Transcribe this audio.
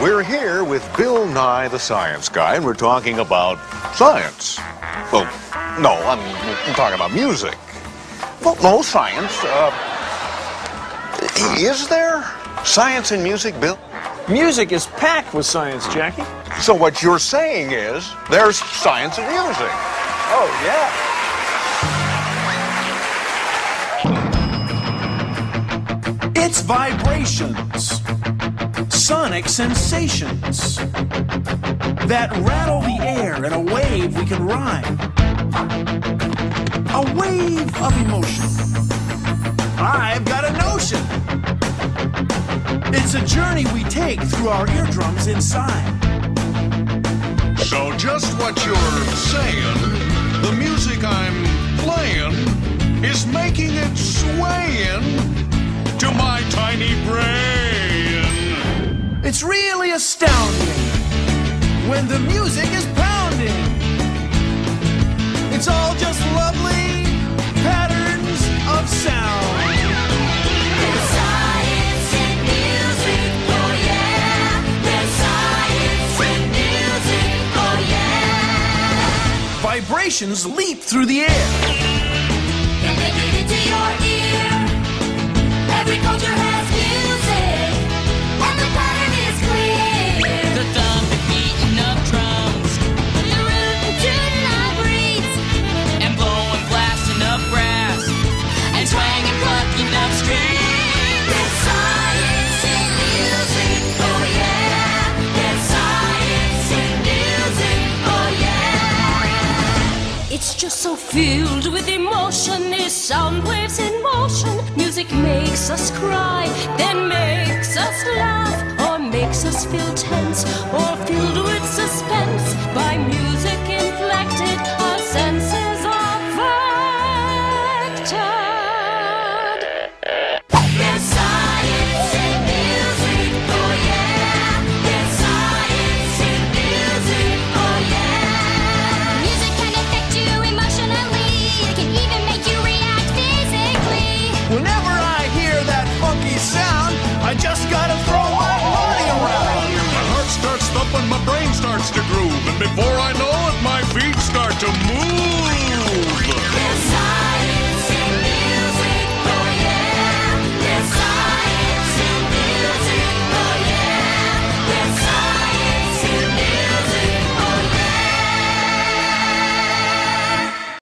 We're here with Bill Nye, the science guy, and we're talking about science. Well, no, I'm, I'm talking about music. Well, no, science. Uh, is there science in music, Bill? Music is packed with science, Jackie. So what you're saying is there's science in music. Oh, yeah. It's vibrations, sonic sensations that rattle the air in a wave we can ride. A wave of emotion. I've got a notion. It's a journey we take through our eardrums inside. So just what you're saying, the music I'm playing is making it swaying to my tiny brain. It's really astounding when the music is pounding. It's all just lovely patterns of sound. There's science in music, oh yeah. There's science in music, oh yeah. Vibrations leap through the air. Just so filled with emotion, it's sound waves in motion. Music makes us cry, then makes us laugh, or makes us feel I just gotta throw my body around. My heart starts thumping, my brain starts to groove, and before I know it, my feet start to